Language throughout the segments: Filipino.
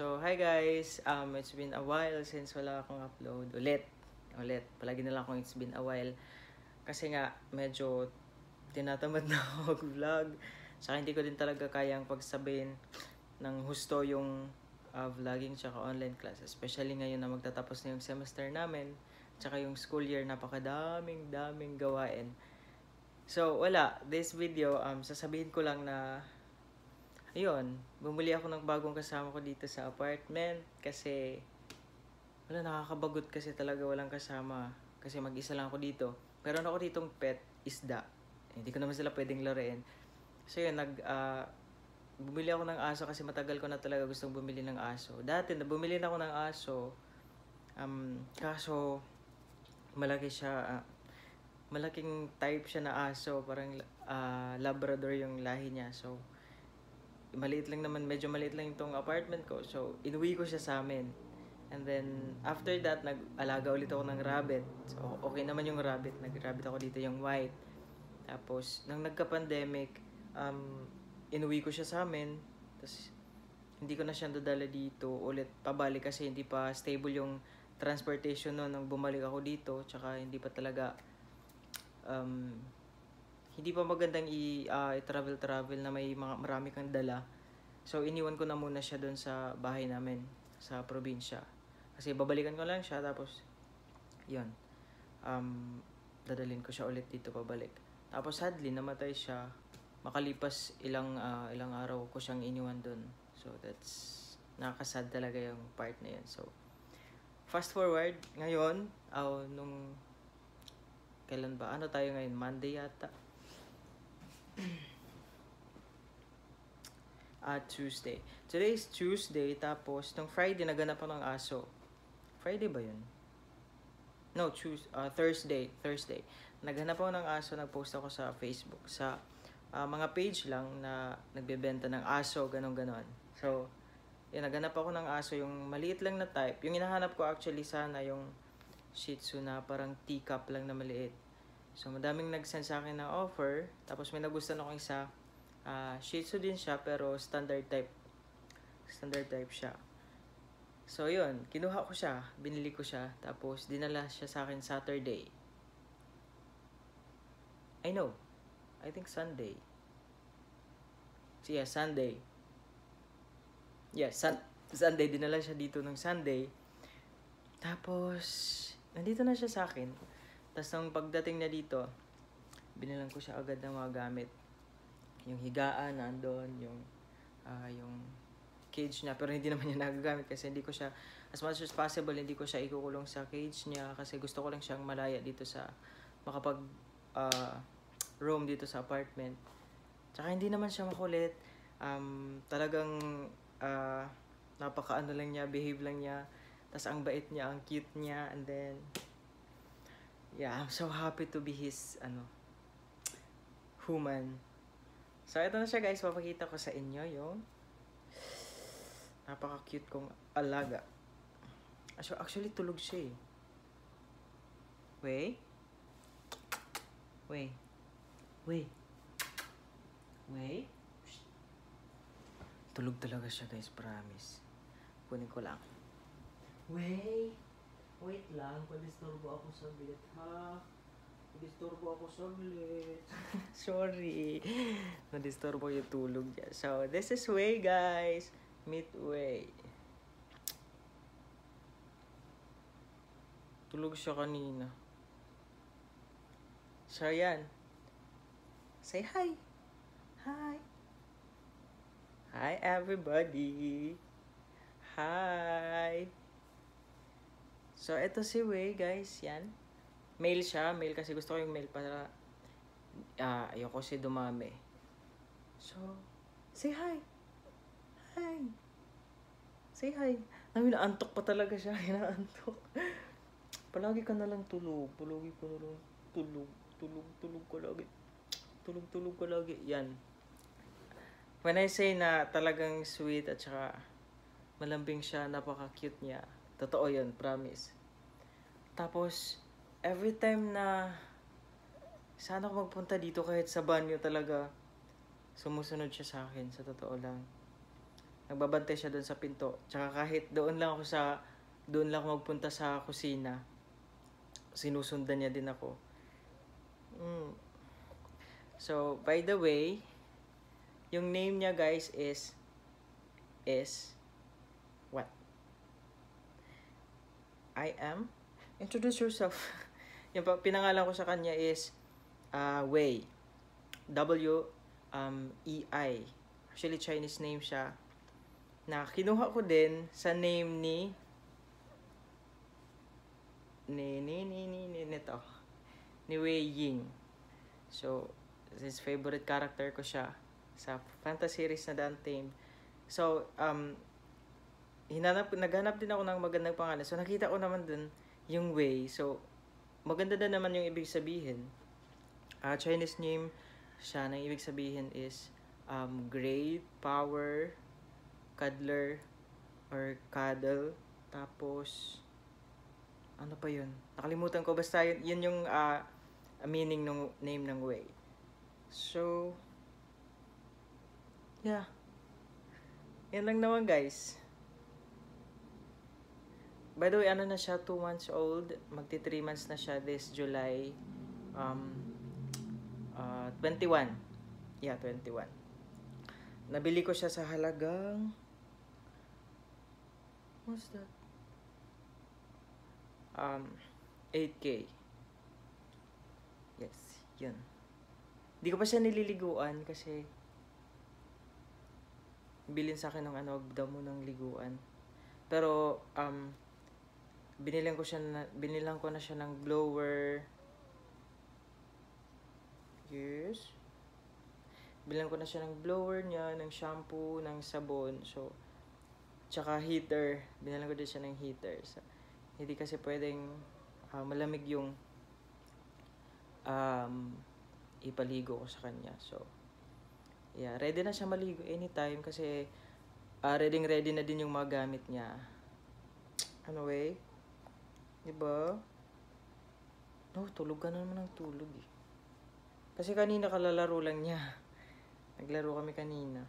So, hi guys. Um, it's been a while since wala akong upload. Ulit. Ulit. Palagi na lang akong it's been a while. Kasi nga, medyo tinatamad na ako mag-vlog. Saka hindi ko din talaga kayang pagsabihin ng husto yung uh, vlogging tsaka online class. Especially ngayon na magtatapos na yung semester namin. Tsaka yung school year, napakadaming daming gawain. So, wala. This video, um, sasabihin ko lang na ayun, bumili ako ng bagong kasama ko dito sa apartment kasi wala nakakabagot kasi talaga walang kasama kasi mag-isa lang ako dito. Pero ano ako ditong pet, isda. Hindi ko naman sila pwedeng laruin. So yun, nag, uh, bumili ako ng aso kasi matagal ko na talaga gustong bumili ng aso. Dati, na bumili na ako ng aso. Um, kaso, malaki siya. Uh, malaking type siya na aso. Parang uh, Labrador yung lahi niya. So, maliit lang naman, medyo maliit lang itong apartment ko. So, inuwi ko siya sa amin. And then, after that, nag-alaga ulit ako ng rabbit. So, okay naman yung rabbit. Nag-rabbit ako dito yung white. Tapos, nang nagka-pandemic, um, inuwi ko siya sa amin. Tapos, hindi ko na siya dadala dito ulit pabalik kasi hindi pa stable yung transportation no nang bumalik ako dito. Tsaka, hindi pa talaga um, hindi pa magandang i, uh, i-travel travel na may mga marami kang dala. So iniwan ko na muna siya doon sa bahay namin sa probinsya. Kasi babalikan ko lang siya tapos 'yon. Um dadalhin ko siya ulit dito pabalik. Tapos sadly namatay siya makalipas ilang uh, ilang araw ko siyang iniwan doon. So that's nakakasad talaga yung part na 'yan. So fast forward ngayon, oh, nung kailan ba? Ano tayo ngayon? Monday yata at Tuesday. Today is Tuesday, tapos nung Friday naganap ako ng aso. Friday ba yun? No, Tuesday, uh, Thursday, Thursday. Naghanap ako ng aso, nagpost ako sa Facebook, sa uh, mga page lang na nagbebenta ng aso, ganon ganon. So, yun, naghanap ako ng aso, yung maliit lang na type. Yung hinahanap ko actually sana yung Shih Tzu na parang teacup lang na maliit. So, madaming nag-send sa akin ng offer. Tapos may nagustuhan ako isa. Uh, Shih Tzu din siya, pero standard type. Standard type siya. So, yun. Kinuha ko siya. Binili ko siya. Tapos, dinala siya sa akin Saturday. I know. I think Sunday. So, yeah, Sunday. Yeah, sun Sunday. Dinala siya dito ng Sunday. Tapos, nandito na siya sa akin. Tapos nung pagdating niya dito, binilang ko siya agad ng mga gamit. Yung higaan nandoon, yung uh, yung cage niya pero hindi naman niya nagagamit kasi hindi ko siya as much as possible hindi ko siya ikukulong sa cage niya kasi gusto ko lang siyang malaya dito sa makapag uh, roam dito sa apartment. Tsaka hindi naman siya makulit. Um, talagang uh, napaka ano lang niya, behave lang niya. Tapos ang bait niya, ang cute niya and then yeah, I'm so happy to be his, ano, human. So, ito na siya guys, papakita ko sa inyo yung napaka-cute kong alaga. So, actually, tulog siya eh. Wait. Wait. Wait. Wait. Tulog talaga siya guys, promise. Kunin ko lang. Wait. Wait lang, padisturbo ako saglit ha. Disturbo ako saglit. Sorry. Na-disturbo yung tulog niya. So, this is Way, guys. Meet Way. Tulog siya kanina. So, yan. Say hi. Hi. Hi, everybody. Hi. So, ito si Way, guys. Yan. Male siya. Male kasi gusto ko yung male para uh, ayoko si dumami. So, say hi. Hi. Say hi. Namin naantok pa talaga siya. Inaantok. Palagi ka na lang tulog. Palagi ka na lang tulog. Tulog, tulog ko lagi. Tulog, tulog ko lagi. Yan. When I say na talagang sweet at saka malambing siya, napaka-cute niya Totoo yun, promise. Tapos, every time na sana ako magpunta dito kahit sa banyo talaga, sumusunod siya sa akin, sa totoo lang. nagbabantay siya doon sa pinto. Tsaka kahit doon lang ako sa, doon lang ako magpunta sa kusina, sinusundan niya din ako. Mm. So, by the way, yung name niya guys is, is, what? I am? Introduce yourself. yung pinangalan ko sa kanya is, uh, Wei. W, um, E-I. Actually, Chinese name siya. Na kinuha ko din sa name ni ni ni ni ni ni nito ni Wei Ying. So, his favorite character ko siya sa fantasy series na Dante. So, um, hinanap, naghanap din ako ng magandang pangalan. So, nakita ko naman dun yung Wei. So, maganda din naman yung ibig sabihin. Uh, Chinese name siya, nang ibig sabihin is um, great, power, cuddler, or cuddle. Tapos, ano pa yun? Nakalimutan ko. Basta yun, yun yung uh, meaning ng name ng Wei. So, yeah. Yan lang naman guys. By the way, ano na siya, 2 months old. Magti 3 months na siya this July um, uh, 21. Yeah, 21. Nabili ko siya sa halagang What's that? Um, 8K. Yes, yun. Hindi ko pa siya nililiguan kasi bilin sa akin ng ano, daw mo ng liguan. Pero, um, binilang ko siya na, binilang ko na siya ng blower. Yes. Bilang ko na siya ng blower niya, ng shampoo, ng sabon. So, tsaka heater. Binilang ko din siya ng heater. So, hindi kasi pwedeng uh, malamig yung um, ipaligo ko sa kanya. So, yeah, ready na siya maligo anytime kasi uh, ready ready na din yung mga gamit niya. Ano way? Diba? No, tulog ka na naman ng tulog eh. Kasi kanina kalalaro lang niya. Naglaro kami kanina.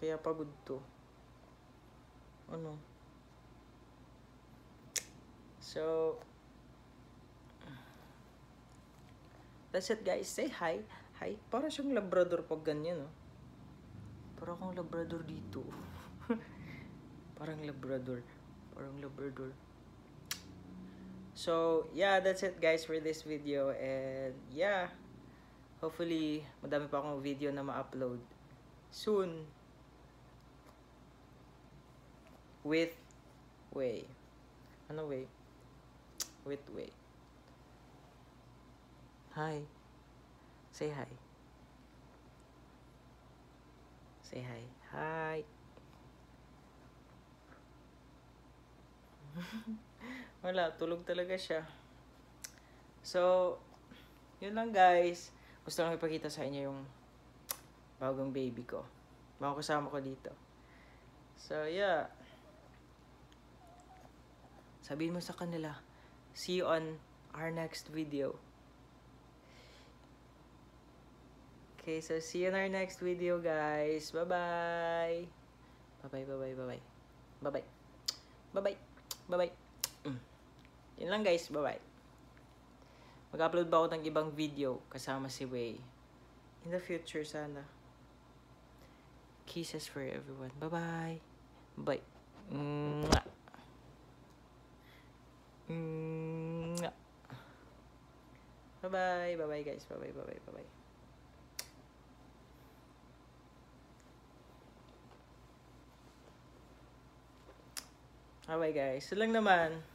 Kaya pagod to. Ano? So, that's it guys. Say hi. Hi. Para siyang labrador pag ganyan, no? Para akong labrador dito. Parang labrador. Parang labrador. So, yeah, that's it guys for this video. And, yeah. Hopefully, madami pa akong video na ma-upload soon. With way. Ano way? With way. Hi. Say hi. Say hi. Hi. Wala, tulog talaga siya. So, yun lang guys. Gusto lang ipakita sa inyo yung bagong baby ko. Mga kasama ko dito. So, yeah. Sabihin mo sa kanila, see you on our next video. Okay, so see you in our next video, guys. Bye-bye. Bye-bye, bye-bye, bye-bye. Bye-bye. Bye-bye. Bye-bye. Mm. Yun lang, guys. Bye-bye. Mag-upload ba ako ng ibang video kasama si Wei? In the future, sana. Kisses for everyone. Bye-bye. Bye. Mwah. Mwah. Bye-bye. Bye-bye, guys. Bye-bye, bye-bye, bye-bye. Bye-bye, guys. So lang naman.